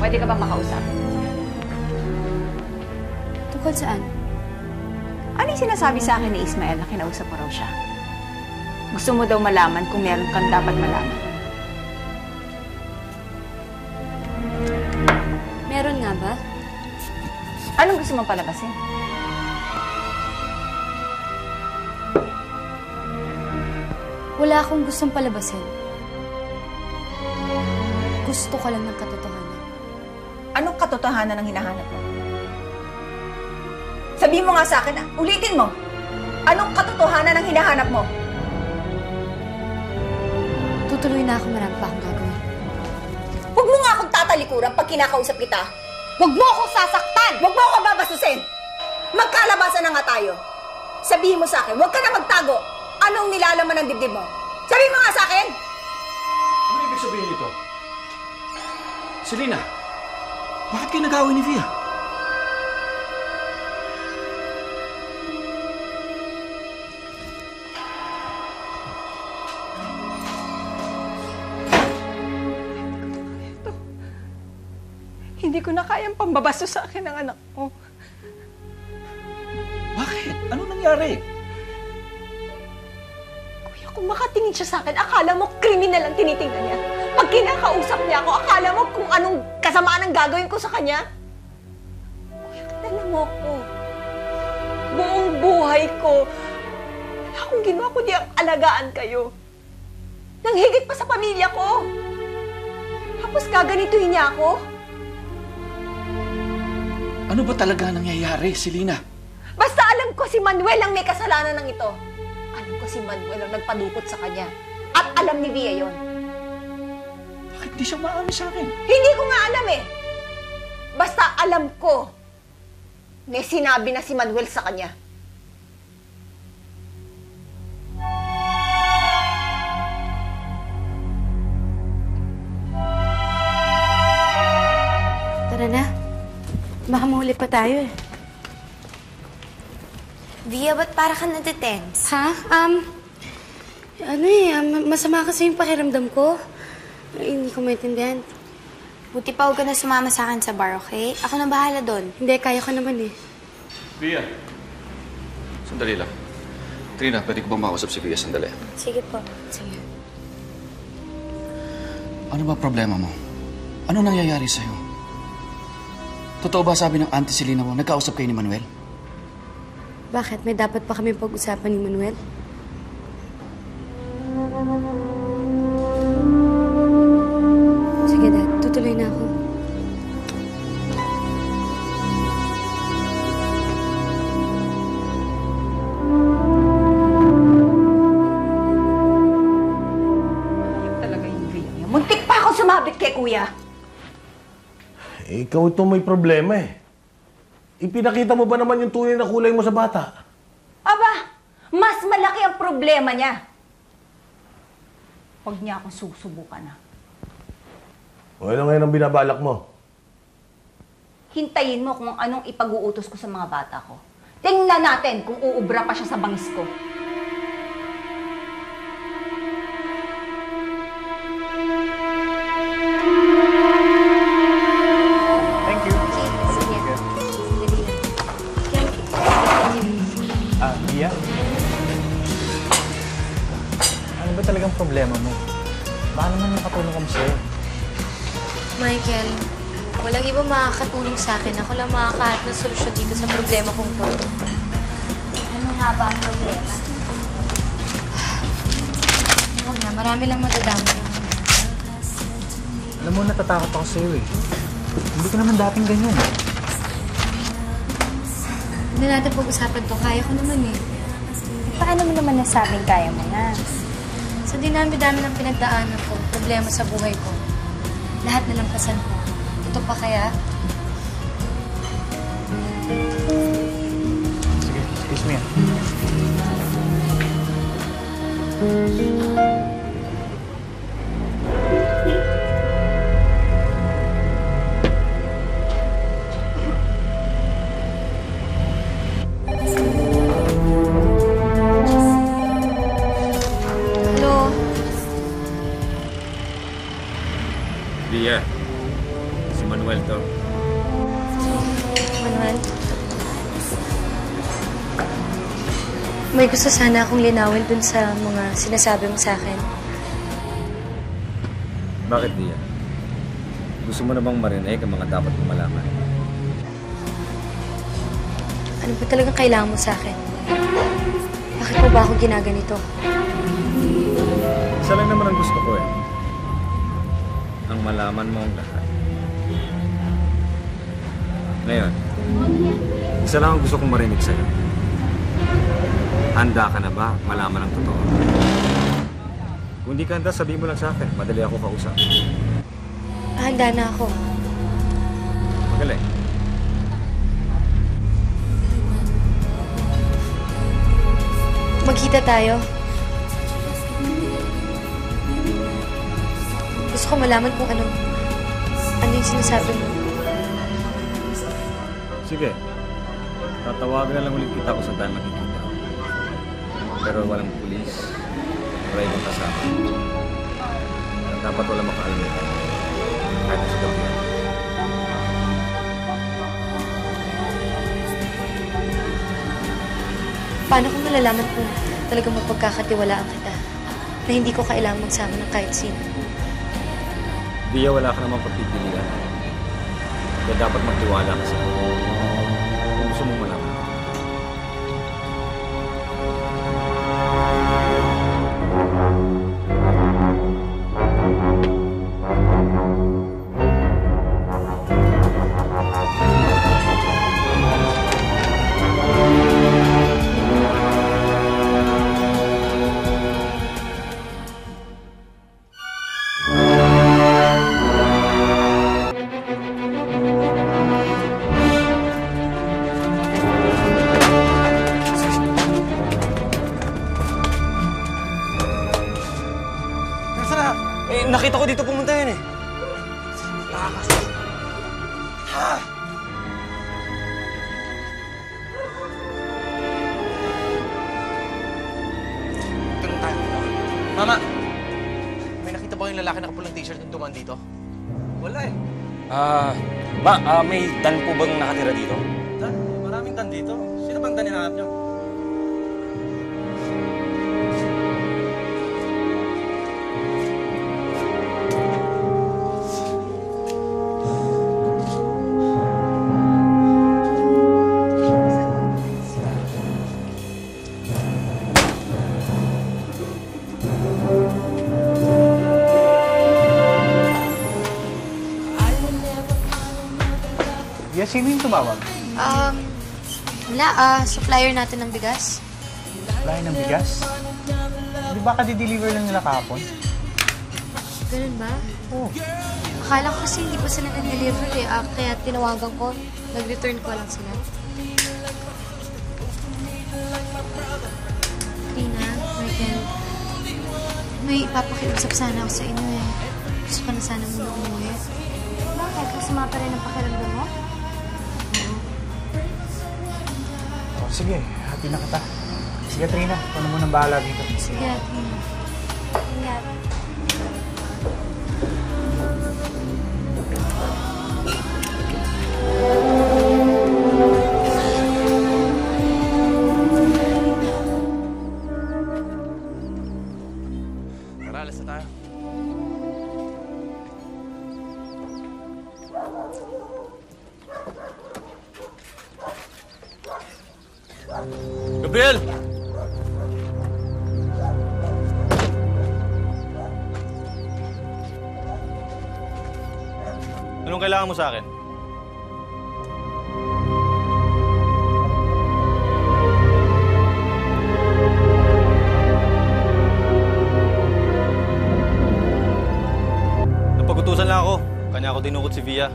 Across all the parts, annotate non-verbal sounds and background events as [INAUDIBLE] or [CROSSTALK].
Pwede ka ba makausap? Tungkol saan? Ano yung sinasabi sa akin ni Ismael na kinausap mo raw siya? Gusto mo daw malaman kung meron kang dapat malaman. Meron nga ba? Anong gusto mong palabasin? Wala akong gustong palabasin. Gusto ko lang ng katotohanan. Anong katotohanan ang hinahanap mo? Sabihin mo nga sa akin, ulitin mo. Anong katotohanan ang hinahanap mo? Tutuloy na ako marami pa akong gagawin. Huwag mo nga akong tatalikuran pag kinakausap kita. Huwag mo akong sasaktan! Huwag mo akong babasusin! Magkalabasan na nga tayo. Sabihin mo sa akin, huwag ka na magtago. Anong nilalaman ng dibdib mo? Sabihin mo nga sa akin! Ano ibig sabihin nito? Selena, bakit kayo nag-away ni Via? Hindi ko na kayang pambabasto sa akin ng anak ko. Bakit? Ano nangyari? Kuya, kung makatingin siya sa akin, akala mo kriminal ang tinitingnan niya. Pag kinakausap niya ako, akala mo kung anong kasamaan ang gagawin ko sa kanya. Kuya, kilala mo ako. Buong buhay ko, wala akong ginawa kundi ang alagaan kayo. Nang higit pa sa pamilya ko. Tapos gaganituhin niya ako. Ano ba talaga nangyayari, Selena? Basta alam ko si Manuel ang may kasalanan ng ito. Alam ko si Manuel ang nagpadukot sa kanya. At alam ni Via yon. Bakit di siya maamin sa akin? Hindi ko nga alam eh. Basta alam ko. May sinabi na si Manuel sa kanya. Tara na. Baka mahuli pa tayo eh. Via, ba't para ka natitense? Ha? Um, ano eh, um, masama kasi yung pakiramdam ko. Ay, hindi ko maintindihan. Buti pa huwag ka na sumama sa akin sa bar, okay? Ako na bahala doon. Hindi, kaya ko naman eh. Via. Sandali lang. Trina, pwede ko bang makausap si Via sandali? Sige po. Sige. Ano ba problema mo? Ano nangyayari sa'yo? Totoo ba sabi ng auntie Selena mo, nagkausap kayo ni Manuel? Bakit? May dapat pa kami pag-usapan ni Manuel? Ikaw ito may problema eh. Ipinakita mo ba naman yung tunay na kulay mo sa bata? Aba, mas malaki ang problema niya. Huwag niya akong susubukan na. O ano ngayon ang binabalak mo? Hintayin mo kung anong ipag-uutos ko sa mga bata ko. Tingnan natin kung uubra pa siya sa bangis ko. Problema kong to. Ano nga ba ang problema? Huwag na, marami lang madadama. Alam mo, natatakot ako sa'yo eh. Hindi ka naman dating ganyan. Hindi natin pag-usapan to. Kaya ko naman eh. Paano mo naman nasabing kaya mo na? Sa dinami-dami ng pinagdaanan ko, problema sa buhay ko, lahat na lampasan ko. Ito pa kaya? Sige, excuse May gusto sana akong linawin dun sa mga sinasabi mo sa akin. Bakit di yan? Gusto mo na bang marinig ang mga dapat mong malaman? Ano ba talagang kailangan mo sa akin? Bakit mo ba ako ginaganito? Isa lang naman ang gusto ko eh. Ang malaman mo ang lahat. Ngayon, isa lang ang gusto kong marinig sa'yo. Handa ka na ba malaman ang totoo? Kung di ka handa, sabihin mo lang sa akin. Madali ako kausap. Handa na ako. Magaling. Magkita tayo. Gusto ko malaman kung ano, ano yung sinasabi mo. Sige. Tatawagan na lang ulit kita kung saan tayo magkikita. Pero walang pulis. Wala ibang kasama. Dapat wala makaalam ito. Kahit sa gabi. Paano kung malalaman kung talagang mapagkakatiwalaan kita na hindi ko kailangang magsama ng kahit sino? Dia, wala ka namang pagpipilian. Kaya dapat magtiwala ka sa akin. Kung gusto mong malaman. Na? Eh, nakita ko dito pumunta yun eh. Tulong tayo. Mama! May nakita ba yung lalaki nakapulang t-shirt yung dumaan dito? Wala eh. Ah, ma, ah, may dan po bang nakatira dito? Dan, maraming dan dito. Sino bang dan hinahanap niyo? Sino yung tumawag? Um, wala, ah, supplier natin ng bigas. Supply ng bigas? Di ba ka-deliver lang nila kahapon? Ganun ba? Oo. Akala ko kasi hindi pa sila nag-deliver eh, ah, kaya tinawagan ko. Nag-return ko lang sila. Trina, Michael, may ipapakiusap sana ako sa inyo eh. Gusto ko na sana muna umuwi. Bakit? Masama pa rin ang pakiramdam mo? Sige, happy na kita. Sige, Trina, ikaw na munang bahala dito. Sige, Trina. Ingat. Tara, alas na tayo. Gabriel! Anong kailangan mo sa akin? Napagutusan lang ako. Kanya ako dinukot si Via.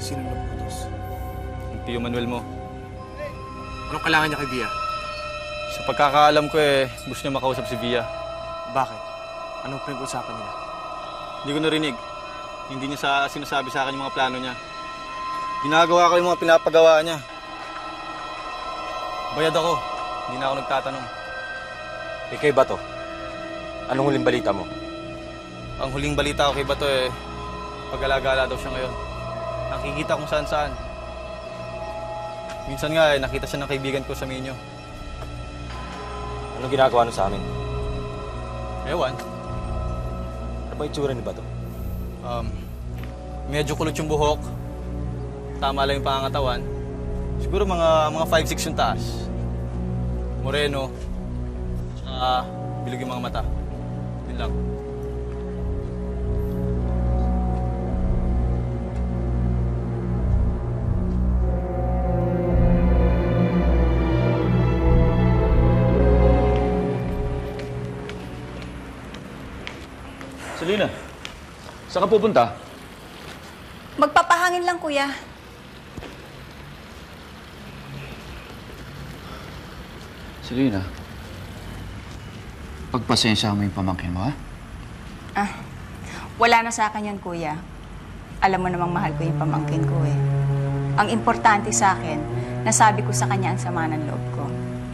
Sino nagputos? Yung Tio Manuel mo. Anong kailangan niya kay Bia? Sa pagkakaalam ko eh, gusto niya makausap si Via. Bakit? Anong pinag-usapan nila? Hindi ko narinig. Hindi niya sa, sinasabi sa akin yung mga plano niya. Ginagawa ko yung mga pinapagawa niya. Bayad ako. Hindi na ako nagtatanong. Eh, kay Bato. Anong huling balita mo? Ang huling balita ko kay Bato eh, Pag-alagala daw siya ngayon. Nakikita kung saan saan. Minsan nga eh, nakita siya ng kaibigan ko sa Minyo. Anong ginagawa nun sa amin? Ewan, Ano ba itsura ni Bato? um, medyo kulot yung buhok. Tama lang yung pangangatawan. Siguro mga mga 5'6 yung taas. Moreno. Tsaka bilog yung mga mata. Yun lang. Saan ka pupunta? Magpapahangin lang, kuya. Selena, pagpasensya mo yung pamangkin mo, ha? Ah, wala na sa akin yan, kuya. Alam mo namang mahal ko yung pamangkin ko eh. Ang importante sa akin, nasabi ko sa kanya ang sama ng loob ko.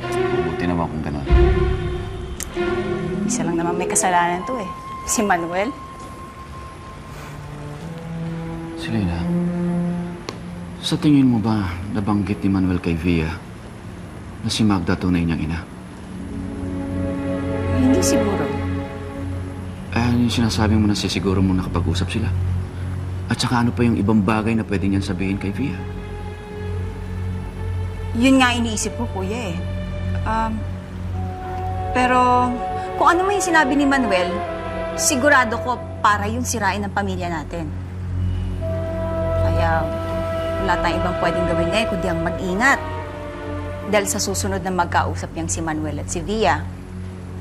Mabuti naman kung gano'n. Isa lang naman may kasalanan to eh. Si Manuel. Selena, sa tingin mo ba nabanggit ni Manuel kay Via na si Magda tunay niyang ina? Hindi siguro. Eh, ano yung sinasabi mo na sisiguro mo nakapag-usap sila? At saka ano pa yung ibang bagay na pwede niyan sabihin kay Via? Yun nga iniisip ko, kuya eh. Um, pero kung ano man yung sinabi ni Manuel, sigurado ko para yung sirain ng pamilya natin. Kaya wala tayong ibang pwedeng gawin ngayon kundi ang mag-ingat. Dahil sa susunod na magkausap niyang si Manuel at si Via,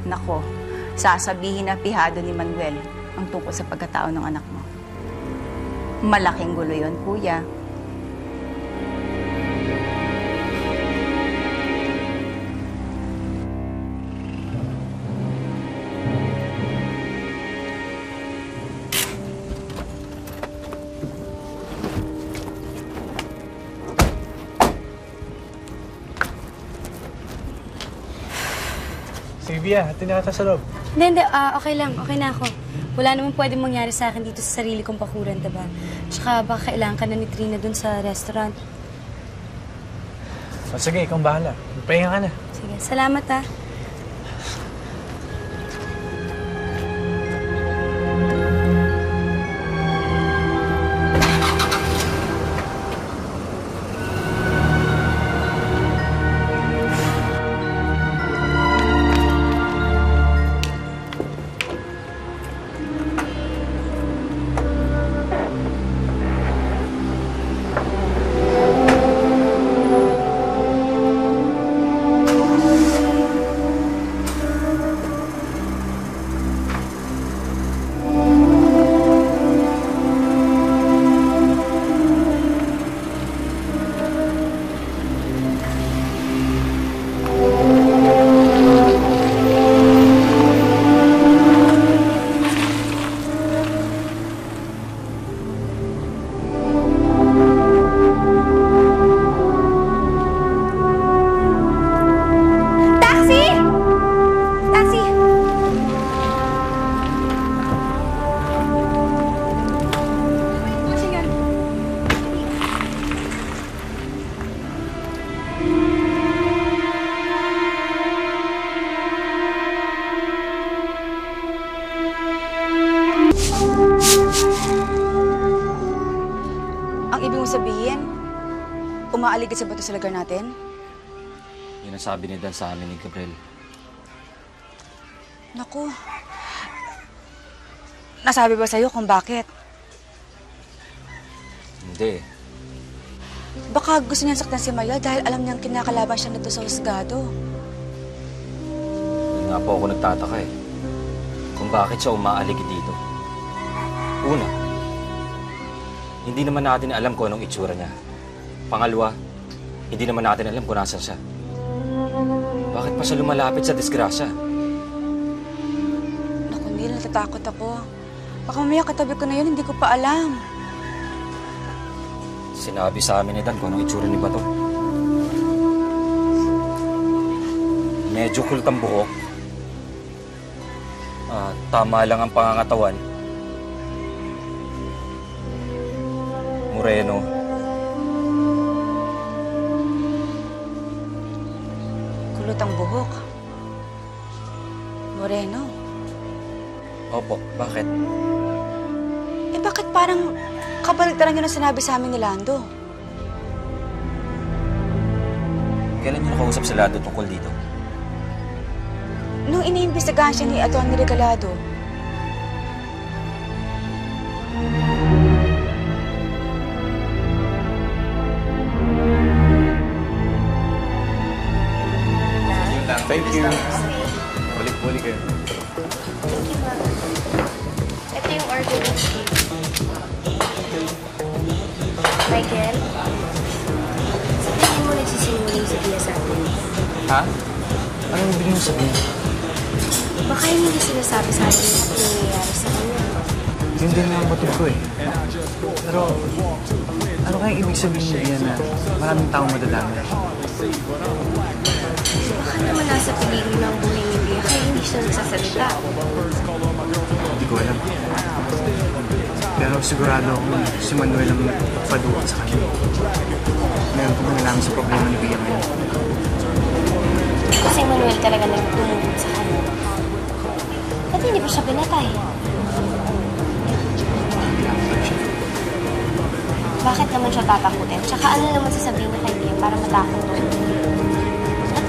nako, sasabihin na pihado ni Manuel ang tungkol sa pagkatao ng anak mo. Malaking gulo yon, kuya. Na ata sa loob. Hindi, hindi. Ah, okay lang. Okay na ako. Wala naman pwedeng mangyari sa akin dito sa sarili kong pakuran, diba? Tsaka baka kailangan ka na ni Trina dun sa restaurant. O sige, ikaw ang bahala. Magpahinga ka na. Sige, salamat ah. Umaaligid sa bato sa lugar natin? Yun ang sabi ni Dan sa amin ni Gabriel. Naku. Nasabi ba sa'yo kung bakit? Hindi. Baka gusto niyang saktan si Maria dahil alam niyang kinakalaban siya nito sa husgado. Yun nga po ako nagtataka eh. Kung bakit siya umaaligid dito. Una, hindi naman natin alam kung anong itsura niya. Pangalawa, hindi naman natin alam kung nasan siya. Bakit pa siya lumalapit sa disgrasya? Naku, Neil, natatakot ako. Baka mamaya katabi ko na yun, hindi ko pa alam. Sinabi sa amin ni Dan kung anong itsura ni Bato. Medyo kulot ang buhok. Ah, tama lang ang pangangatawan. Moreno. Kulot Opo, bakit? Eh bakit parang kabaligtaran yun ang sinabi sa amin ni Lando? Kailan niyo nakausap si Lado tungkol dito? Nung iniimbestigahan siya ni Atty. Regalado, Thank you. Balik-balik kayo. Ito yung order ng Michael? Sa tingin mo nagsisinungaling si Dia sa atin? Ha? Anong ibig niyo sabihin? Baka hindi sinasabi sa atin yung nangyayari sa kanya. Yun din ang motive ko eh. Pero, ano kayang ibig sabihin niya na maraming taong madadami? Baka naman nasa peligro ng buhay kaya hindi siya nagsasalita. Hindi ko alam. Pero sigurado ako si Manuel ang nagpaduwa sa kanya. Meron ko nalaman sa problema ni Bia ngayon. Kasi Manuel talaga nagtumulong sa kanya. Ba't hindi pa siya pinatay? Bakit naman siya tatakutin? Tsaka ano naman sasabihin niya kay Dia para matakot doon?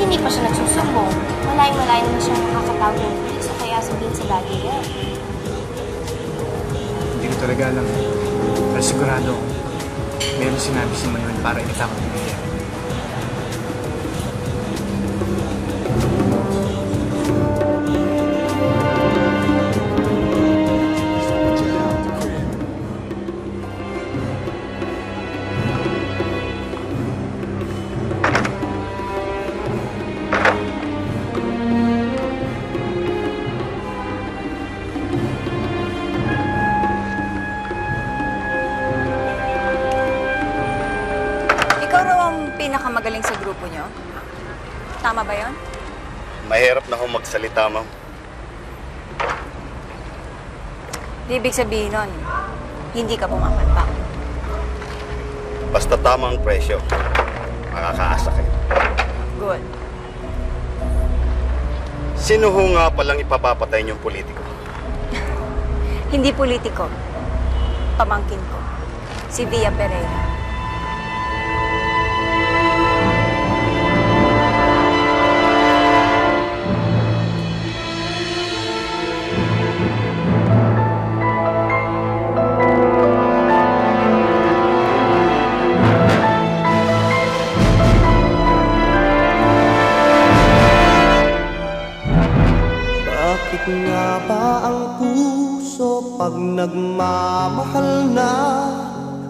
Hindi pa siya nagsusumbong. Malayong-malayo naman siya makakatawag ng pulis o kaya sabihin sa daddy niya. Hindi ko talaga alam. Pero sigurado meron sinabi si Manuel para itakot ni magsalita, ma'am. Ibig sabihin nun, hindi ka pumapanpak. Basta tama ang presyo, makakaasa kayo. Good. Sino ho nga palang ipapapatay niyong politiko? [LAUGHS] Hindi politiko. Pamangkin ko. Si Via Pereira. Nagmamahal na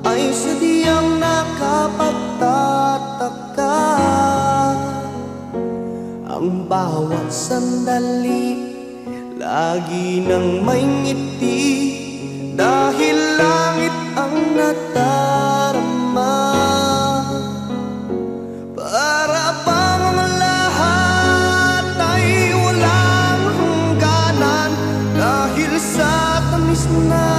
ay sadyang nakapagtataka. Ang bawat sandali lagi nang may ngiti. Dahil langit ang nadarama tonight